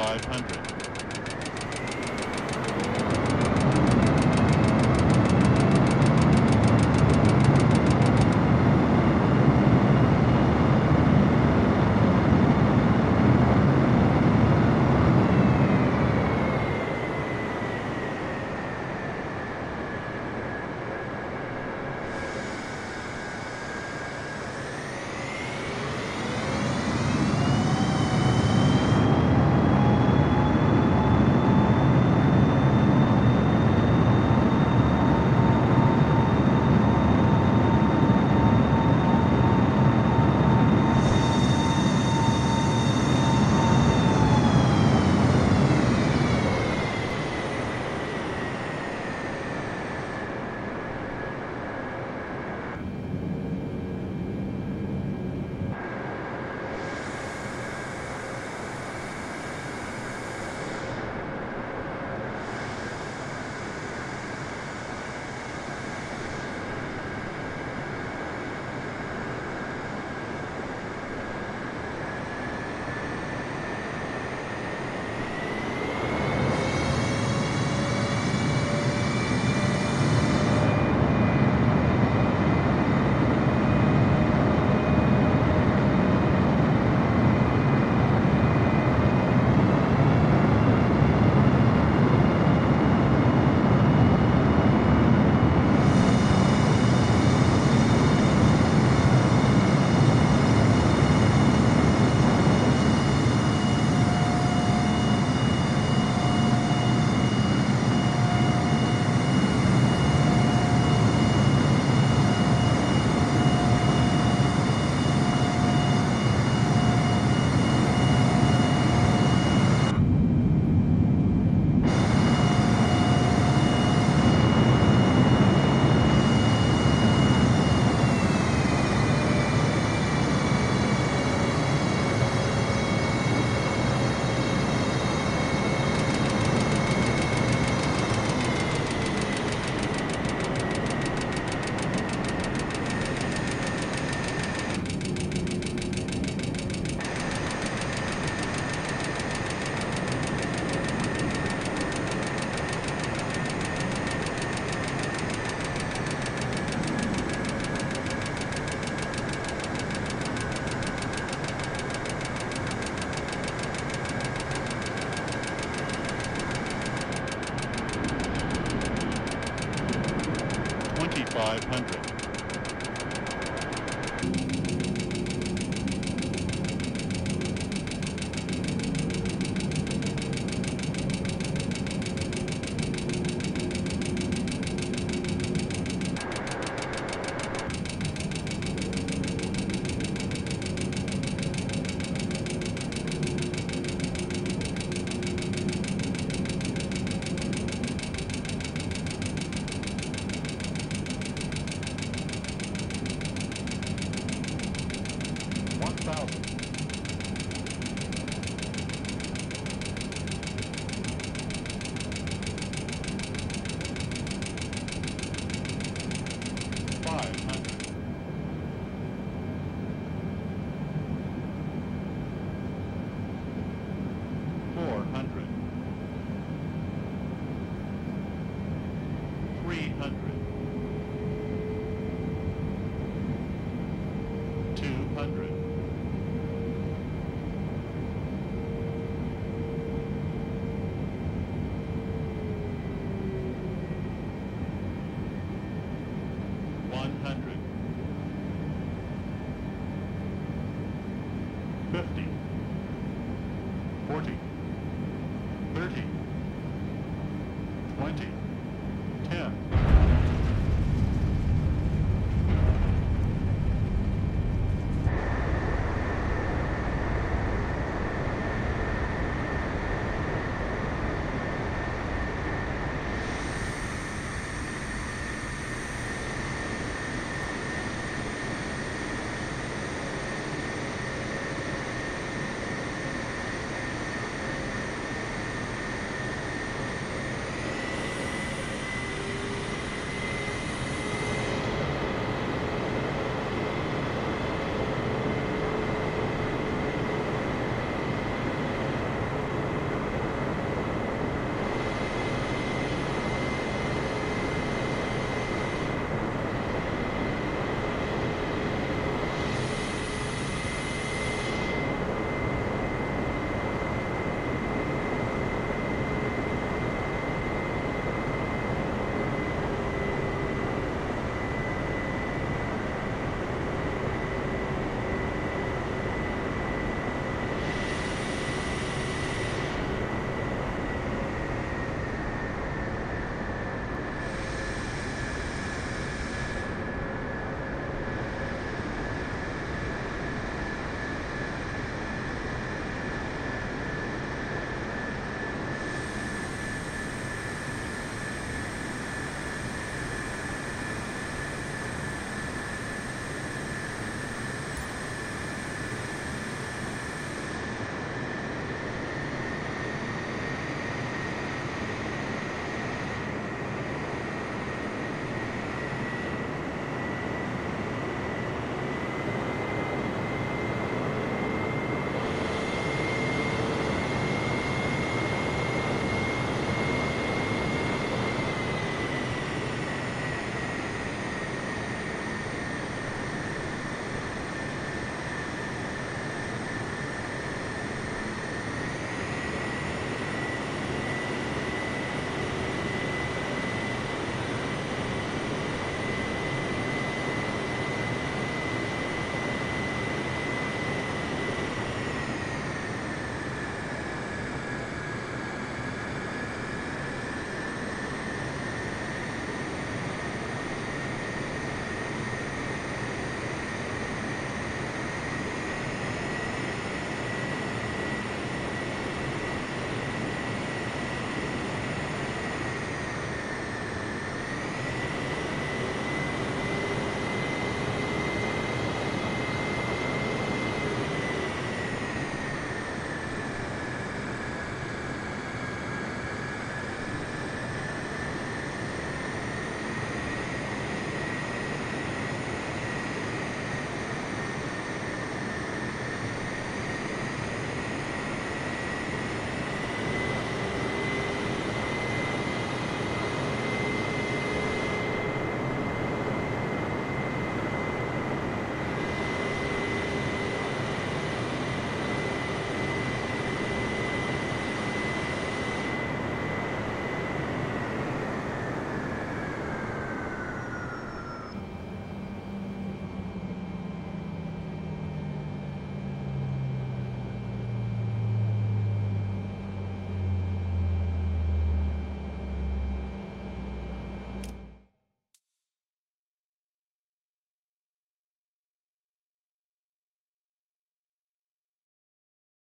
500.